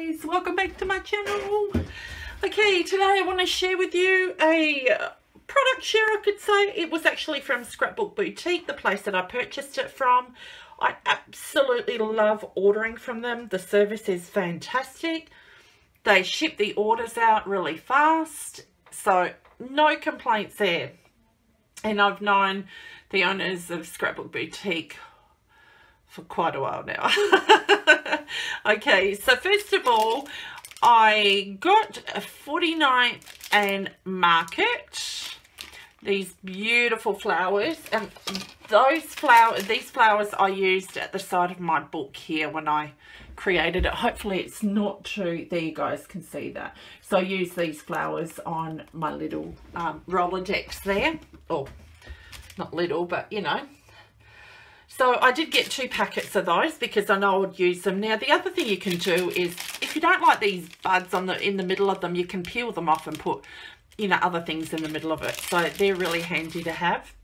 guys. Welcome back to my channel. Okay today I want to share with you a product share I could say. It was actually from Scrapbook Boutique the place that I purchased it from. I absolutely love ordering from them. The service is fantastic. They ship the orders out really fast so no complaints there. And I've known the owners of Scrapbook Boutique for quite a while now. okay, so first of all, I got a 49 and Market. These beautiful flowers. And those flowers, these flowers I used at the side of my book here when I created it. Hopefully it's not too, there you guys can see that. So I use these flowers on my little um, Rolodex there. Oh, not little, but you know, so I did get two packets of those because I know I would use them. Now the other thing you can do is if you don't like these buds on the in the middle of them, you can peel them off and put you know other things in the middle of it. So they're really handy to have.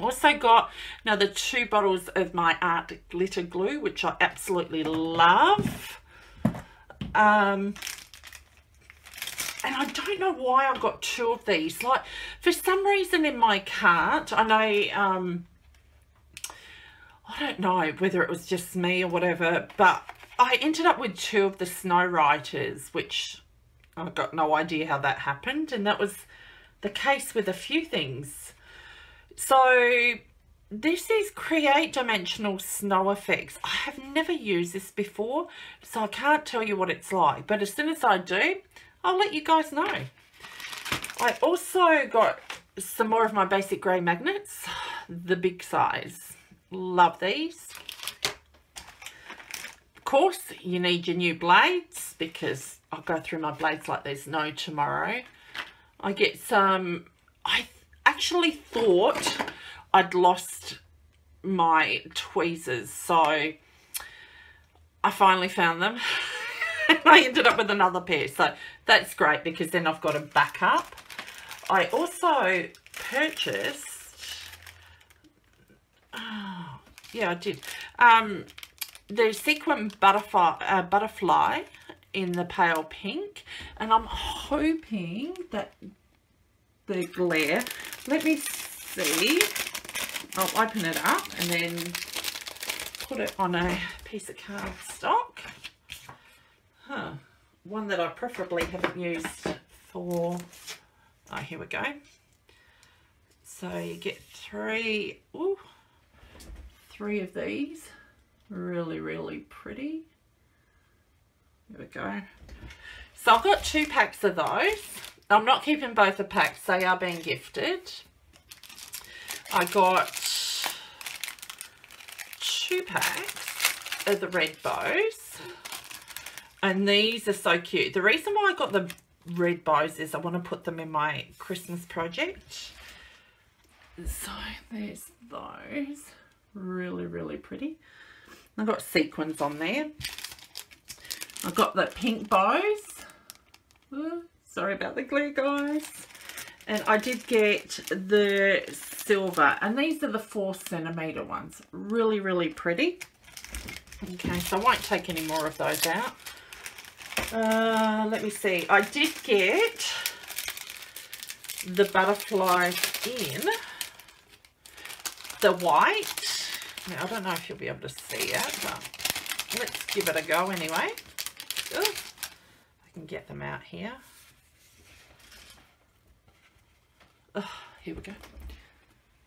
Also got another two bottles of my art glitter glue, which I absolutely love. Um, and I don't know why I got two of these. Like, for some reason in my cart, I know um, I don't know whether it was just me or whatever, but I ended up with two of the Snow Writers, which I've got no idea how that happened. And that was the case with a few things. So this is Create Dimensional Snow Effects. I have never used this before, so I can't tell you what it's like. But as soon as I do, I'll let you guys know. I also got some more of my basic grey magnets, the big size. Love these. Of course, you need your new blades because I'll go through my blades like there's no tomorrow. I get some, I actually thought I'd lost my tweezers. So I finally found them. I ended up with another pair. So that's great because then I've got a backup. I also purchased Oh, yeah, I did. Um, the sequin butterfly, uh, butterfly in the pale pink. And I'm hoping that the glare, let me see. I'll open it up and then put it on a piece of cardstock. Huh. One that I preferably haven't used for, oh, here we go. So you get three, ooh, three of these. Really, really pretty. There we go. So I've got two packs of those. I'm not keeping both the packs. They are being gifted. I got two packs of the red bows. And these are so cute. The reason why I got the red bows is I want to put them in my Christmas project. So there's those. Really, really pretty. I've got sequins on there. I've got the pink bows. Ooh, sorry about the glue, guys. And I did get the silver. And these are the four centimetre ones. Really, really pretty. Okay, so I won't take any more of those out. Uh, let me see. I did get the butterflies in the white now, I don't know if you'll be able to see it, but let's give it a go anyway. Ooh, I can get them out here. Oh, here we go.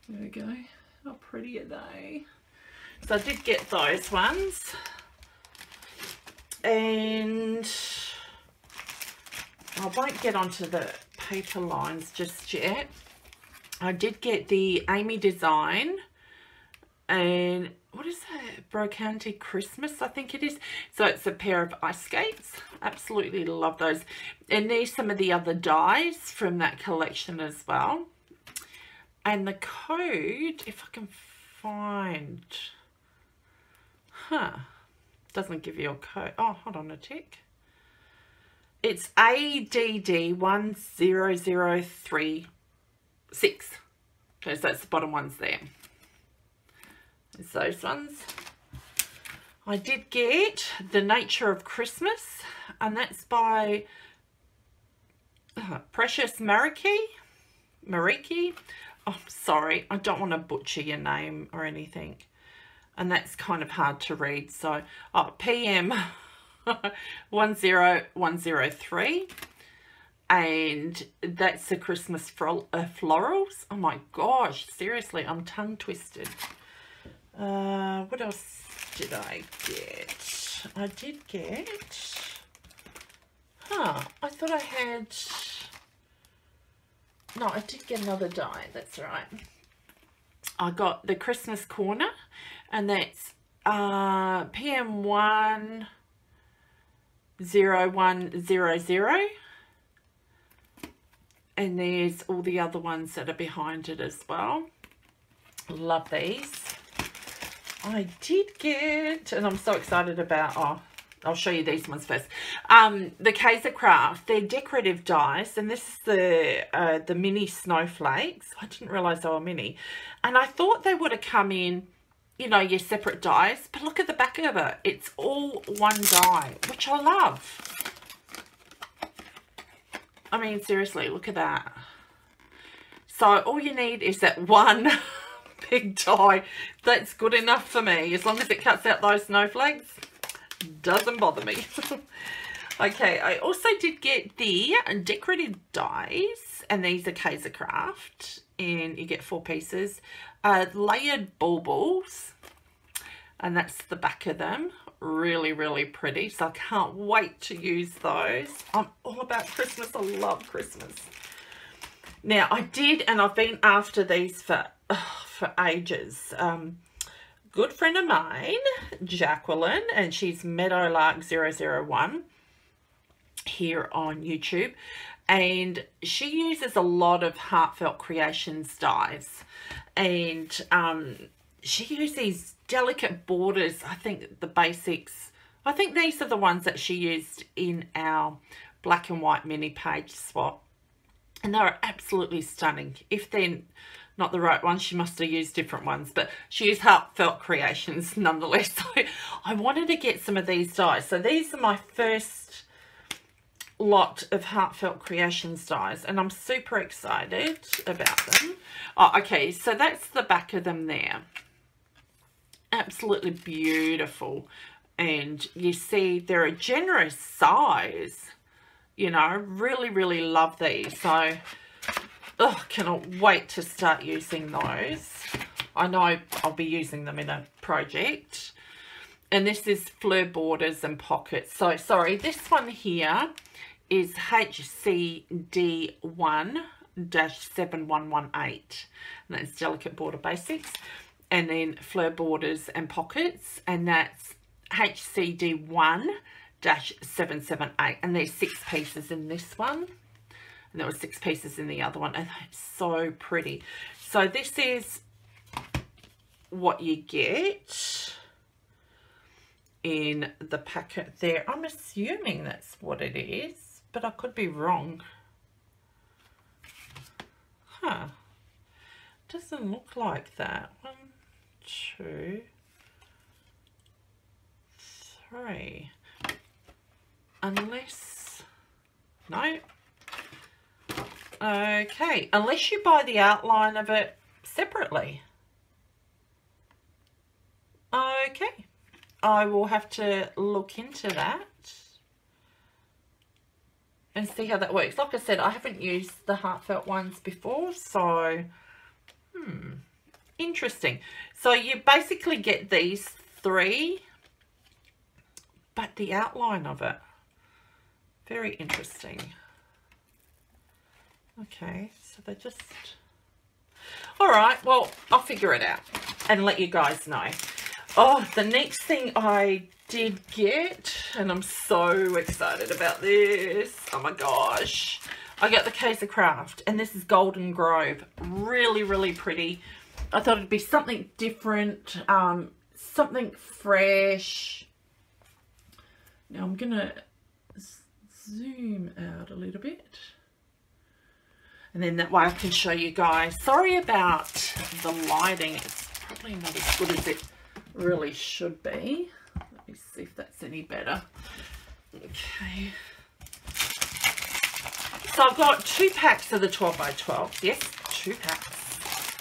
There we go. How pretty are they? So I did get those ones. And I won't get onto the paper lines just yet. I did get the Amy Design and what is that? Brocante Christmas, I think it is. So it's a pair of ice skates. Absolutely love those. And there's some of the other dies from that collection as well. And the code, if I can find, huh, doesn't give you a code. Oh, hold on a tick. It's ADD10036. Because that's the bottom ones there. Those ones. I did get The Nature of Christmas, and that's by uh, Precious Marieke. Mariki. Oh, sorry, I don't want to butcher your name or anything. And that's kind of hard to read. So, oh, PM 10103. And that's the Christmas uh, florals. Oh my gosh, seriously, I'm tongue twisted. Uh, what else did I get? I did get... Huh, I thought I had... No, I did get another die, that's right. I got the Christmas corner, and that's uh, PM1 0100 and there's all the other ones that are behind it as well love these I did get, and I'm so excited about, oh, I'll show you these ones first. Um, the Kaiser Craft, they're decorative dies, and this is the uh, the mini snowflakes. I didn't realise they were mini. And I thought they would have come in, you know, your separate dies, but look at the back of it. It's all one die, which I love. I mean, seriously, look at that. So all you need is that one big die. That's good enough for me. As long as it cuts out those snowflakes, doesn't bother me. okay, I also did get the decorative dies, and these are Kaiser Craft, and you get four pieces. Uh, layered baubles, and that's the back of them. Really, really pretty, so I can't wait to use those. I'm all about Christmas. I love Christmas. Now, I did, and I've been after these for for ages. Um, good friend of mine, Jacqueline, and she's Meadowlark001 here on YouTube. And she uses a lot of Heartfelt Creations dies. And um, she uses these delicate borders. I think the basics, I think these are the ones that she used in our black and white mini page swap. And they're absolutely stunning. If they're not the right one. She must have used different ones, but she used Heartfelt Creations nonetheless. So I wanted to get some of these dies. So these are my first lot of Heartfelt Creations dies, and I'm super excited about them. Oh, okay, so that's the back of them there. Absolutely beautiful. And you see they're a generous size. You know, really, really love these. So Oh, cannot wait to start using those. I know I'll be using them in a project. And this is fleur borders and pockets. So, sorry, this one here is HCD1-7118. And that's Delicate Border Basics. And then fleur borders and pockets. And that's HCD1-778. And there's six pieces in this one and there were six pieces in the other one and it's so pretty. So this is what you get in the packet there. I'm assuming that's what it is but I could be wrong. Huh. Doesn't look like that. One two three. Unless no Okay, unless you buy the outline of it separately. Okay, I will have to look into that and see how that works. Like I said, I haven't used the heartfelt ones before, so, hmm, interesting. So you basically get these three, but the outline of it, very interesting. Okay, so they just... All right, well, I'll figure it out and let you guys know. Oh, the next thing I did get, and I'm so excited about this. Oh my gosh. I got the Kaiser Craft, and this is Golden Grove. Really, really pretty. I thought it'd be something different, um, something fresh. Now I'm going to zoom out a little bit and then that way I can show you guys. Sorry about the lighting. It's probably not as good as it really should be. Let me see if that's any better. Okay. So I've got two packs of the 12 by 12. Yes, two packs.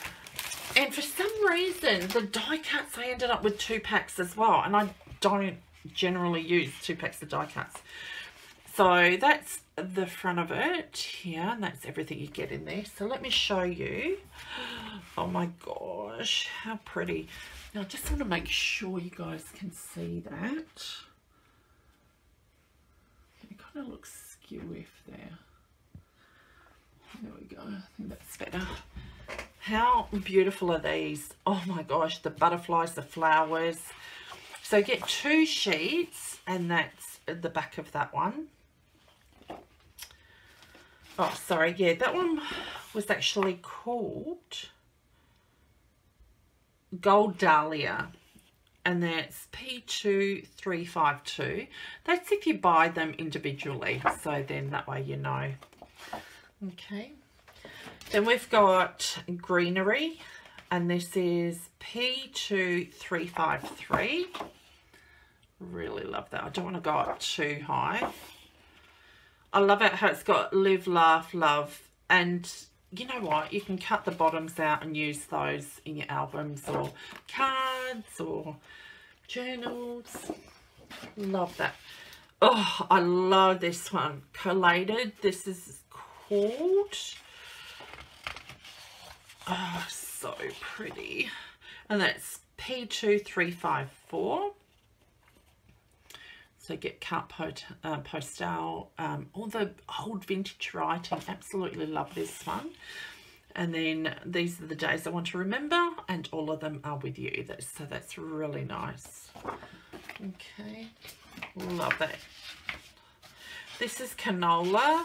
And for some reason, the die cuts, I ended up with two packs as well. And I don't generally use two packs of die cuts. So that's the front of it here. And that's everything you get in there. So let me show you. Oh my gosh, how pretty. Now I just want to make sure you guys can see that. It kind of looks skew there. There we go. I think that's better. How beautiful are these? Oh my gosh, the butterflies, the flowers. So get two sheets and that's the back of that one. Oh, sorry. Yeah, that one was actually called Gold Dahlia. And that's P2352. That's if you buy them individually. So then that way you know. Okay. Then we've got greenery, and this is P2353. Really love that. I don't want to go up too high. I love it how it's got live, laugh, love, and you know what? You can cut the bottoms out and use those in your albums or cards or journals. Love that. Oh, I love this one. Collated. This is called Oh, so pretty. And that's P2354. So get pot, uh, postal, um, all the old vintage writing. Absolutely love this one. And then these are the days I want to remember and all of them are with you. That's, so that's really nice. Okay, love that. This is canola.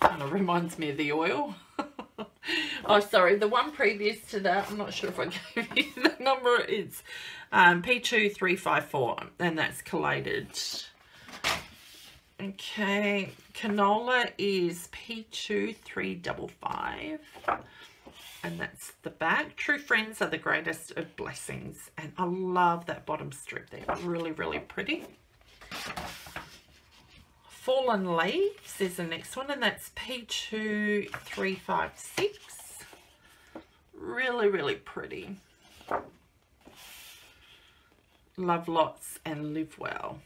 Kind of reminds me of the oil. oh, sorry, the one previous to that, I'm not sure if I gave you the number. It's um, P2354, and that's collated. Okay, canola is P2355, and that's the back. True friends are the greatest of blessings, and I love that bottom strip there. Really, really pretty. Fallen Leaves is the next one, and that's P2356. Really, really pretty. Love lots and live well.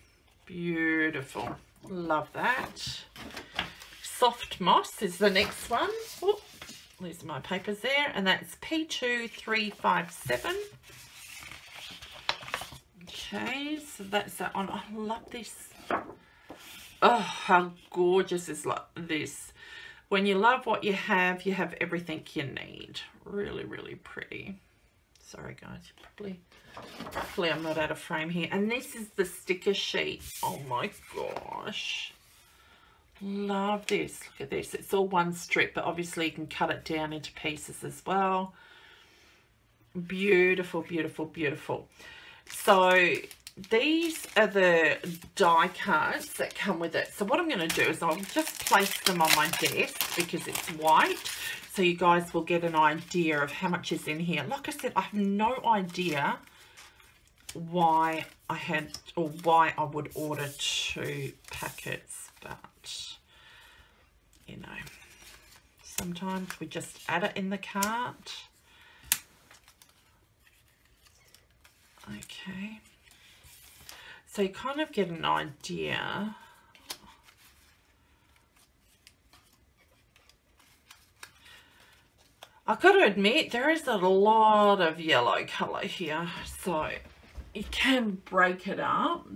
Beautiful. Love that. Soft Moss is the next one. Oh, there's my papers there. And that's P2357. Okay, so that's that one. I love this Oh, how gorgeous is this. When you love what you have, you have everything you need. Really, really pretty. Sorry, guys. Probably, hopefully I'm not out of frame here. And this is the sticker sheet. Oh, my gosh. Love this. Look at this. It's all one strip, but obviously you can cut it down into pieces as well. Beautiful, beautiful, beautiful. So these are the die cuts that come with it. So what I'm going to do is I'll just place them on my desk because it's white. So you guys will get an idea of how much is in here. Like I said, I have no idea why I had or why I would order two packets. But, you know, sometimes we just add it in the cart. Okay. So you kind of get an idea. I've got to admit, there is a lot of yellow colour here, so you can break it up.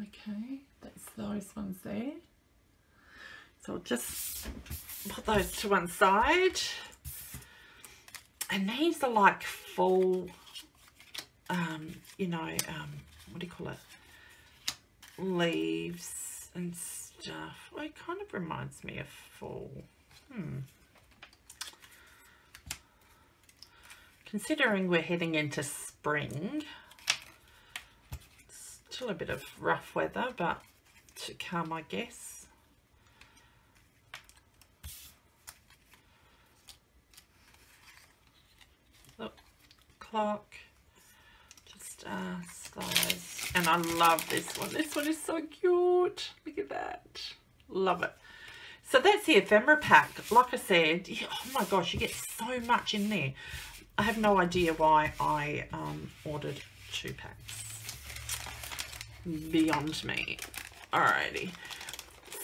Okay, that's those ones there. So I'll just put those to one side. And these are like full um, you know, um, what do you call it? Leaves and stuff. Well, it kind of reminds me of fall. Hmm. Considering we're heading into spring, still a bit of rough weather, but to come, I guess. Oh, clock just uh, those. And I love this one. This one is so cute. Look at that. Love it. So that's the ephemera pack. Like I said, oh my gosh, you get so much in there. I have no idea why I um, ordered two packs. Beyond me. Alrighty.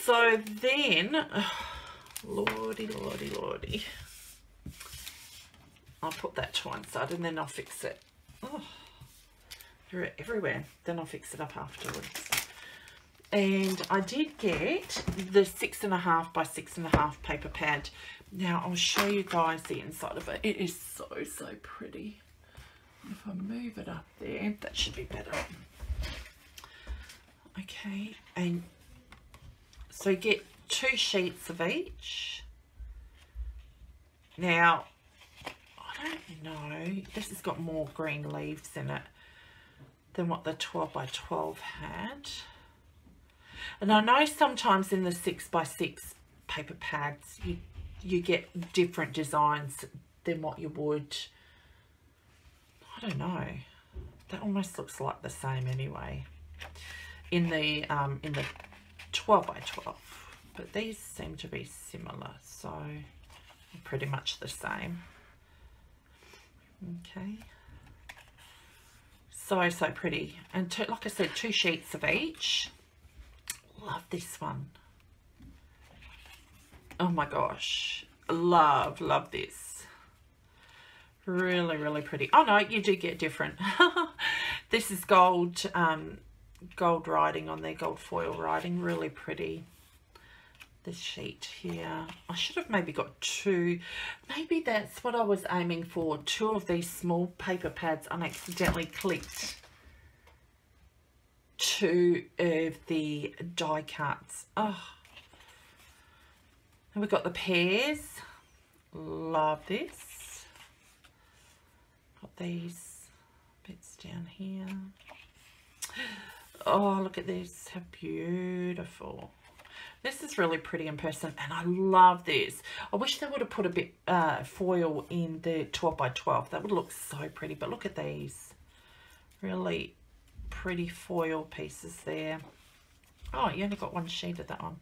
So then, lordy, lordy, lordy. I'll put that to one side and then I'll fix it. Oh, they're everywhere. Then I'll fix it up afterwards. And I did get the six and a half by six and a half paper pad. Now I'll show you guys the inside of it. It is so, so pretty. If I move it up there, that should be better. Okay, and so get two sheets of each. Now, I don't know. This has got more green leaves in it than what the 12 by 12 had. And I know sometimes in the 6 by 6 paper pads, you, you get different designs than what you would, I don't know. That almost looks like the same anyway. In the, um, in the 12 by 12. But these seem to be similar, so pretty much the same. Okay. So, so pretty. And two, like I said, two sheets of each. Love this one. Oh my gosh. Love, love this. Really, really pretty. Oh no, you do get different. this is gold, um, gold writing on there, gold foil writing. Really pretty this sheet here. I should have maybe got two. Maybe that's what I was aiming for. Two of these small paper pads i accidentally clicked two of the die cuts. Oh. And we've got the pears. Love this. Got these bits down here. Oh, look at this. How beautiful. This is really pretty in person and I love this. I wish they would have put a bit uh, foil in the 12 by 12. That would look so pretty. But look at these. Really pretty foil pieces there. Oh, you only got one sheet of that one.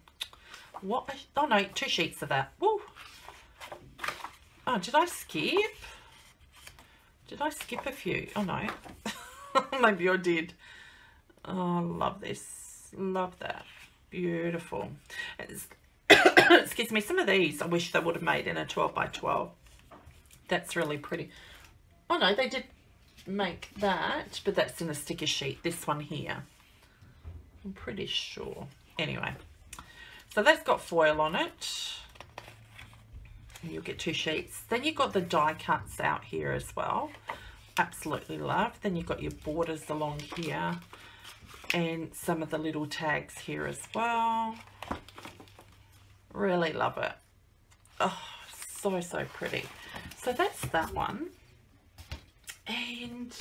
What? Oh no, two sheets of that. Woo! Oh, did I skip? Did I skip a few? Oh no. Maybe I did. Oh, love this. Love that. Beautiful. excuse me, some of these I wish they would have made in a 12 by 12. That's really pretty. Oh no, they did make that, but that's in a sticker sheet. This one here. I'm pretty sure. Anyway, so that's got foil on it. You'll get two sheets. Then you've got the die cuts out here as well. Absolutely love. Then you've got your borders along here and some of the little tags here as well. Really love it. Oh, so, so pretty. So that's that one. And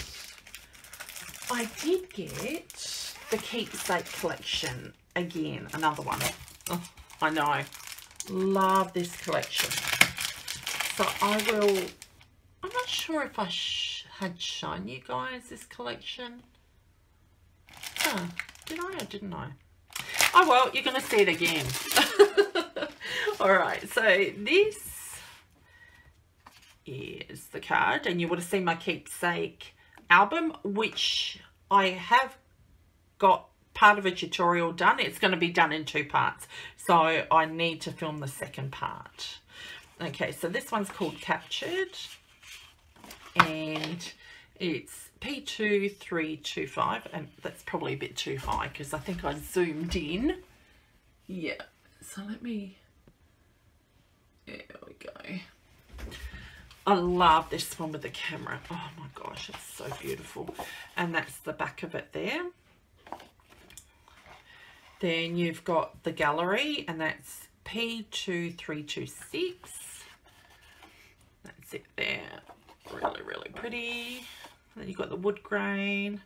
I did get the Keepsake Collection again, another one. Oh, I know. Love this collection. So I will, I'm not sure if I sh had shown you guys this collection. Huh, did I or didn't I? Oh well, you're going to see it again. Alright, so this is the card and you would have seen my keepsake album which I have got part of a tutorial done. It's going to be done in two parts. So I need to film the second part. Okay, so this one's called Captured. And it's P2325 and that's probably a bit too high because I think I zoomed in. Yeah, so let me, there we go. I love this one with the camera. Oh my gosh, it's so beautiful. And that's the back of it there. Then you've got the gallery and that's P2326. That's it there. Really, really pretty. then you've got the wood grain.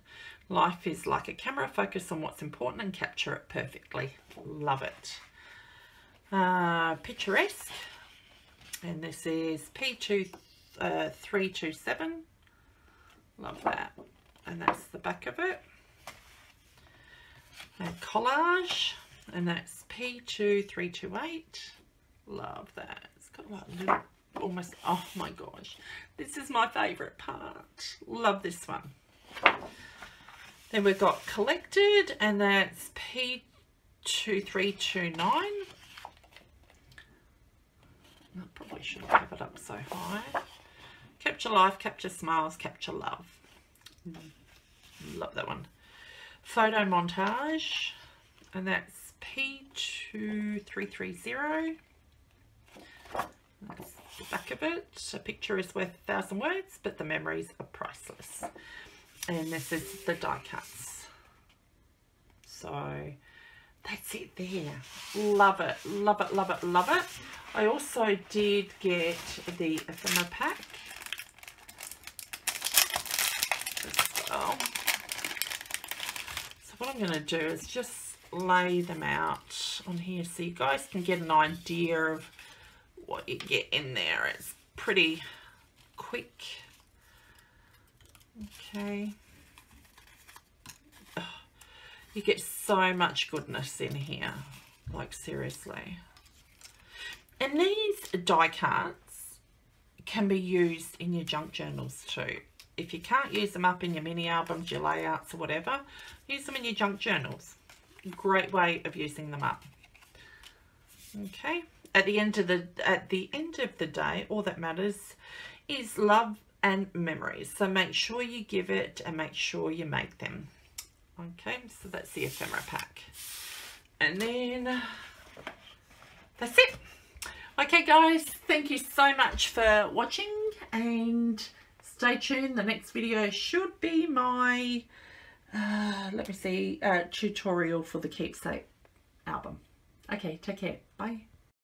Life is like a camera. Focus on what's important and capture it perfectly. Love it. Uh, picturesque. And this is P2327. Uh, Love that. And that's the back of it. Collage, and that's P2328. Love that. It's got like little, almost, oh my gosh. This is my favourite part. Love this one. Then we've got collected, and that's P2329. I probably shouldn't have it up so high. Capture life, capture smiles, capture love. Love that one. Photo montage, and that's P2330. That's the back of it. A picture is worth a thousand words, but the memories are priceless. And this is the die cuts. So that's it there. Love it, love it, love it, love it. I also did get the ephemera pack as well. So what I'm going to do is just lay them out on here so you guys can get an idea of what you get in there. It's pretty quick. Okay. You get so much goodness in here. Like seriously. And these die cuts can be used in your junk journals too. If you can't use them up in your mini albums, your layouts or whatever, use them in your junk journals. Great way of using them up. Okay. At the end of the at the end of the day all that matters is love and memories. So make sure you give it and make sure you make them. Okay so that's the ephemera pack. And then that's it. Okay guys thank you so much for watching and stay tuned. The next video should be my uh, let me see uh, tutorial for the keepsake album. Okay take care. Bye